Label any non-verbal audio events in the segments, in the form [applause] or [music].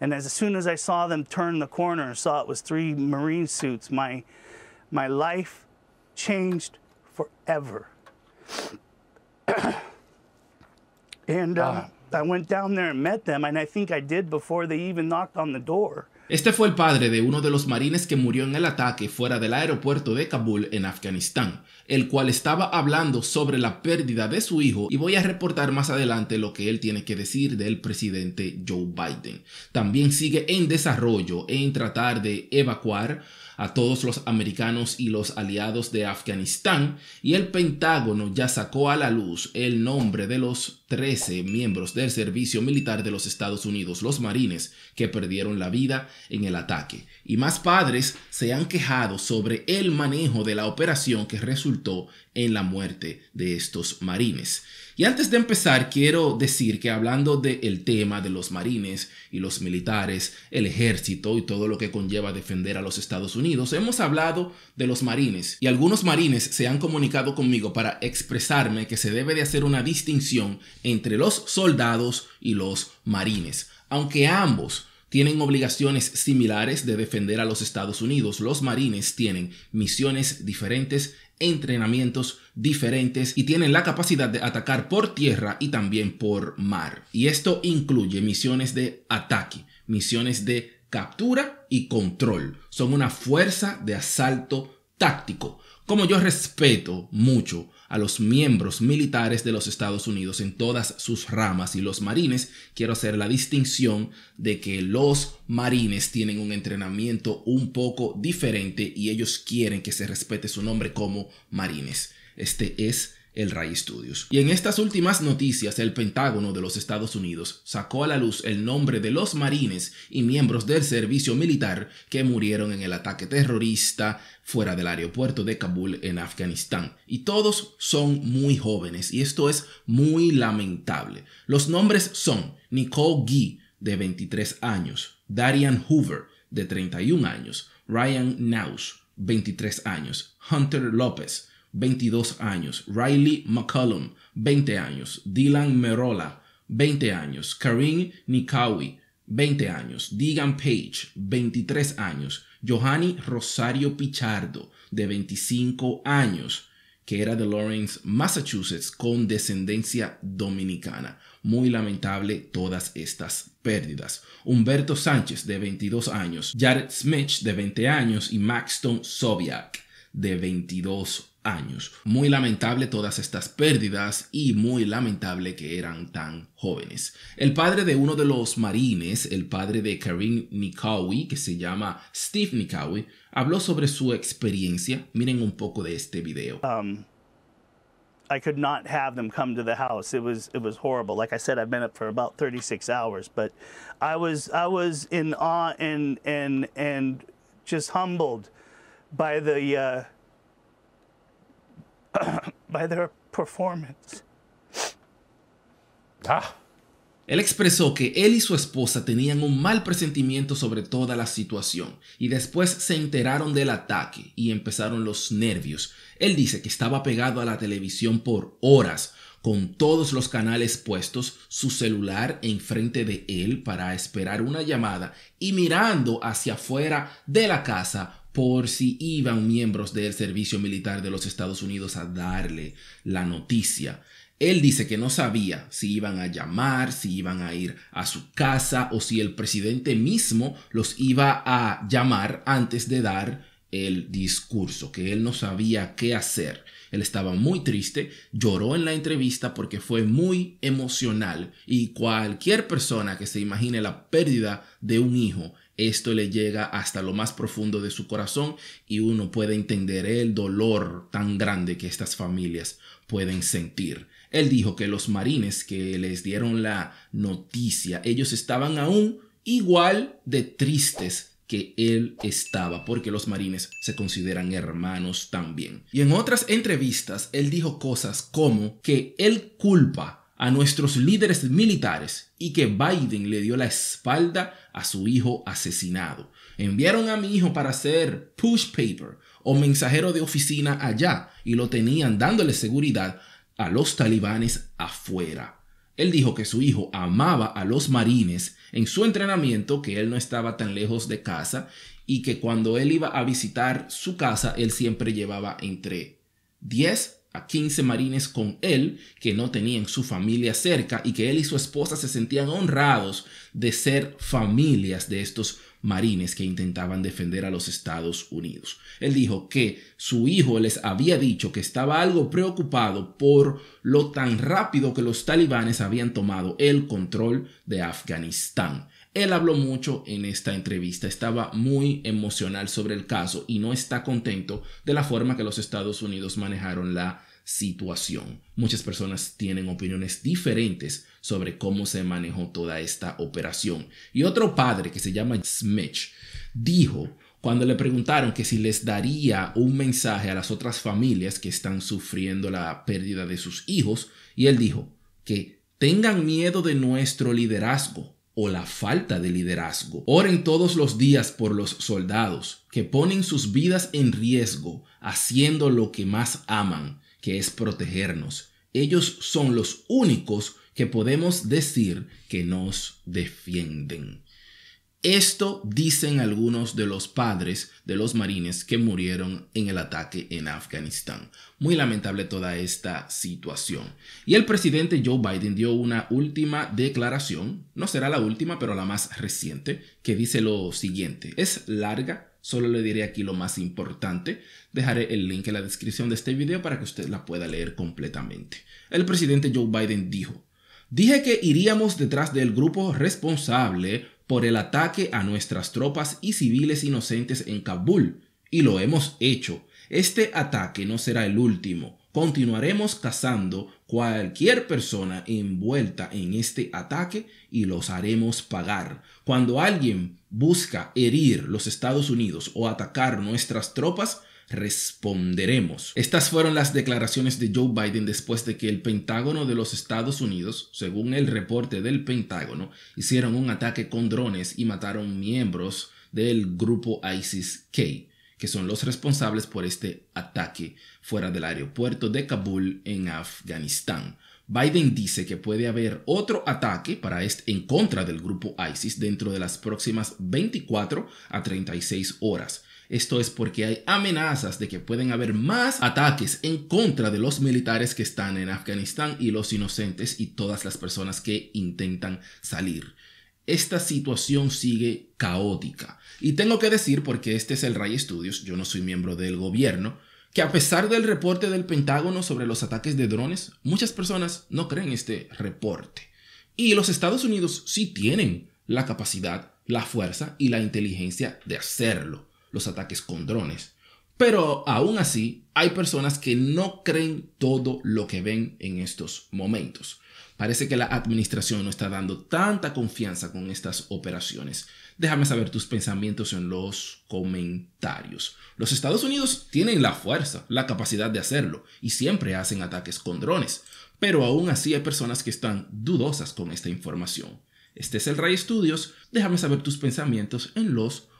And as soon as I saw them turn the corner and saw it was three Marine suits, my, my life changed forever. and uh, I went down there and met them, and I think I did before they even knocked on the door. Este fue el padre de uno de los marines que murió en el ataque fuera del aeropuerto de Kabul en Afganistán, el cual estaba hablando sobre la pérdida de su hijo y voy a reportar más adelante lo que él tiene que decir del presidente Joe Biden. También sigue en desarrollo en tratar de evacuar a todos los americanos y los aliados de Afganistán y el Pentágono ya sacó a la luz el nombre de los 13 miembros del servicio militar de los Estados Unidos, los marines, que perdieron la vida en el ataque. Y más padres se han quejado sobre el manejo de la operación que resultó en la muerte de estos marines. Y antes de empezar, quiero decir que hablando del tema de los marines y los militares, el ejército y todo lo que conlleva defender a los Estados Unidos, hemos hablado de los marines y algunos marines se han comunicado conmigo para expresarme que se debe de hacer una distinción entre los soldados y los marines, aunque ambos tienen obligaciones similares de defender a los Estados Unidos. Los marines tienen misiones diferentes entrenamientos diferentes y tienen la capacidad de atacar por tierra y también por mar. Y esto incluye misiones de ataque, misiones de captura y control. Son una fuerza de asalto táctico. Como yo respeto mucho a los miembros militares de los Estados Unidos en todas sus ramas y los marines, quiero hacer la distinción de que los marines tienen un entrenamiento un poco diferente y ellos quieren que se respete su nombre como marines. Este es el Ray Studios. Y en estas últimas noticias, el Pentágono de los Estados Unidos sacó a la luz el nombre de los marines y miembros del servicio militar que murieron en el ataque terrorista fuera del aeropuerto de Kabul en Afganistán. Y todos son muy jóvenes y esto es muy lamentable. Los nombres son Nicole Gee, de 23 años, Darian Hoover, de 31 años, Ryan Naus, 23 años, Hunter López, 22 años. Riley McCollum, 20 años. Dylan Merola, 20 años. Karim Nikawi, 20 años. Deegan Page, 23 años. Johanny Rosario Pichardo, de 25 años, que era de Lawrence, Massachusetts, con descendencia dominicana. Muy lamentable todas estas pérdidas. Humberto Sánchez, de 22 años. Jared Smith, de 20 años. Y Maxton Sobiak, de 22 años. Muy lamentable todas estas pérdidas y muy lamentable que eran tan jóvenes. El padre de uno de los marines, el padre de Karim Nikawi, que se llama Steve Nikawi, habló sobre su experiencia. Miren un poco de este video. Um, I could not have them come to the house. It was it was horrible. Like I said, I've been up for about 36 hours, but I was I was in awe and and and just humbled by the uh, [coughs] by their performance. Ah. Él expresó que él y su esposa tenían un mal presentimiento sobre toda la situación y después se enteraron del ataque y empezaron los nervios. Él dice que estaba pegado a la televisión por horas con todos los canales puestos, su celular enfrente de él para esperar una llamada y mirando hacia afuera de la casa por si iban miembros del servicio militar de los Estados Unidos a darle la noticia. Él dice que no sabía si iban a llamar, si iban a ir a su casa o si el presidente mismo los iba a llamar antes de dar el discurso, que él no sabía qué hacer. Él estaba muy triste, lloró en la entrevista porque fue muy emocional y cualquier persona que se imagine la pérdida de un hijo esto le llega hasta lo más profundo de su corazón y uno puede entender el dolor tan grande que estas familias pueden sentir. Él dijo que los marines que les dieron la noticia, ellos estaban aún igual de tristes que él estaba, porque los marines se consideran hermanos también. Y en otras entrevistas, él dijo cosas como que él culpa a nuestros líderes militares y que Biden le dio la espalda a su hijo asesinado. Enviaron a mi hijo para ser push paper o mensajero de oficina allá y lo tenían dándole seguridad a los talibanes afuera. Él dijo que su hijo amaba a los marines en su entrenamiento, que él no estaba tan lejos de casa y que cuando él iba a visitar su casa, él siempre llevaba entre 10 a 15 marines con él que no tenían su familia cerca y que él y su esposa se sentían honrados de ser familias de estos marines que intentaban defender a los Estados Unidos. Él dijo que su hijo les había dicho que estaba algo preocupado por lo tan rápido que los talibanes habían tomado el control de Afganistán. Él habló mucho en esta entrevista, estaba muy emocional sobre el caso y no está contento de la forma que los Estados Unidos manejaron la situación. Muchas personas tienen opiniones diferentes sobre cómo se manejó toda esta operación. Y otro padre que se llama Smith dijo cuando le preguntaron que si les daría un mensaje a las otras familias que están sufriendo la pérdida de sus hijos, y él dijo que tengan miedo de nuestro liderazgo o la falta de liderazgo. Oren todos los días por los soldados que ponen sus vidas en riesgo haciendo lo que más aman, que es protegernos. Ellos son los únicos que podemos decir que nos defienden. Esto dicen algunos de los padres de los marines que murieron en el ataque en Afganistán. Muy lamentable toda esta situación. Y el presidente Joe Biden dio una última declaración, no será la última, pero la más reciente, que dice lo siguiente. Es larga, solo le diré aquí lo más importante. Dejaré el link en la descripción de este video para que usted la pueda leer completamente. El presidente Joe Biden dijo, Dije que iríamos detrás del grupo responsable por el ataque a nuestras tropas y civiles inocentes en Kabul, y lo hemos hecho. Este ataque no será el último. Continuaremos cazando cualquier persona envuelta en este ataque y los haremos pagar. Cuando alguien busca herir los Estados Unidos o atacar nuestras tropas, responderemos. Estas fueron las declaraciones de Joe Biden después de que el Pentágono de los Estados Unidos, según el reporte del Pentágono, hicieron un ataque con drones y mataron miembros del grupo ISIS-K, que son los responsables por este ataque fuera del aeropuerto de Kabul en Afganistán. Biden dice que puede haber otro ataque para este, en contra del grupo ISIS dentro de las próximas 24 a 36 horas. Esto es porque hay amenazas de que pueden haber más ataques en contra de los militares que están en Afganistán y los inocentes y todas las personas que intentan salir. Esta situación sigue caótica. Y tengo que decir, porque este es el Ray Studios, yo no soy miembro del gobierno, que a pesar del reporte del Pentágono sobre los ataques de drones, muchas personas no creen este reporte. Y los Estados Unidos sí tienen la capacidad, la fuerza y la inteligencia de hacerlo los ataques con drones. Pero aún así, hay personas que no creen todo lo que ven en estos momentos. Parece que la administración no está dando tanta confianza con estas operaciones. Déjame saber tus pensamientos en los comentarios. Los Estados Unidos tienen la fuerza, la capacidad de hacerlo y siempre hacen ataques con drones. Pero aún así hay personas que están dudosas con esta información. Este es el Ray Studios. Déjame saber tus pensamientos en los comentarios.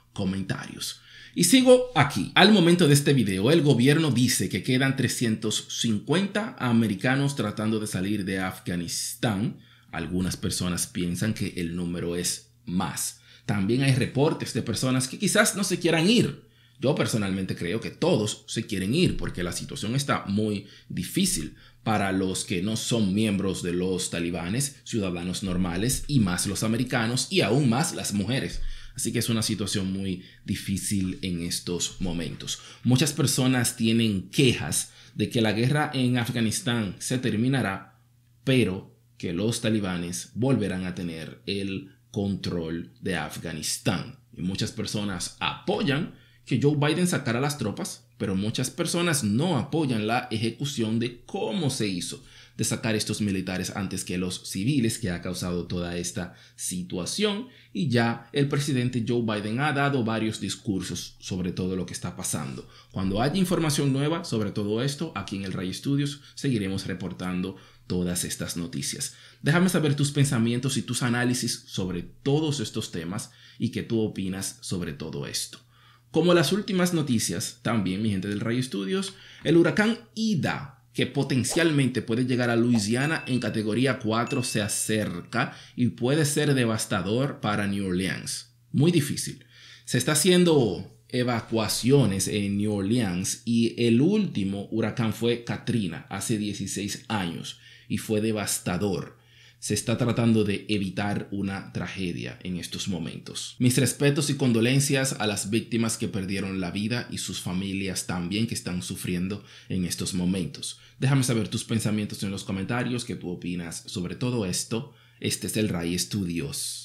Y sigo aquí. Al momento de este video, el gobierno dice que quedan 350 americanos tratando de salir de Afganistán. Algunas personas piensan que el número es más. También hay reportes de personas que quizás no se quieran ir. Yo personalmente creo que todos se quieren ir porque la situación está muy difícil para los que no son miembros de los talibanes, ciudadanos normales y más los americanos y aún más las mujeres. Así que es una situación muy difícil en estos momentos. Muchas personas tienen quejas de que la guerra en Afganistán se terminará, pero que los talibanes volverán a tener el control de Afganistán. Y muchas personas apoyan que Joe Biden sacara las tropas, pero muchas personas no apoyan la ejecución de cómo se hizo de sacar estos militares antes que los civiles que ha causado toda esta situación y ya el presidente Joe Biden ha dado varios discursos sobre todo lo que está pasando. Cuando haya información nueva sobre todo esto, aquí en el Ray Studios seguiremos reportando todas estas noticias. Déjame saber tus pensamientos y tus análisis sobre todos estos temas y qué tú opinas sobre todo esto. Como las últimas noticias, también mi gente del Ray Studios, el huracán Ida que potencialmente puede llegar a Luisiana en categoría 4 se acerca y puede ser devastador para New Orleans. Muy difícil. Se está haciendo evacuaciones en New Orleans y el último huracán fue Katrina hace 16 años y fue devastador. Se está tratando de evitar una tragedia en estos momentos. Mis respetos y condolencias a las víctimas que perdieron la vida y sus familias también que están sufriendo en estos momentos. Déjame saber tus pensamientos en los comentarios, qué tú opinas sobre todo esto. Este es el Ray Studios.